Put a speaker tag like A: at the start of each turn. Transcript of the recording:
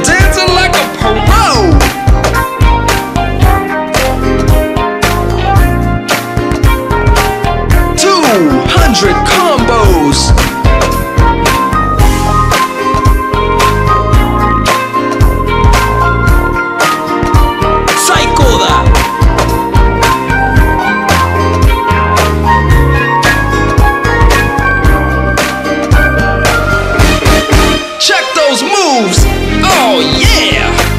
A: Dancing like a pro. Two hundred. Moves, Oh yeah.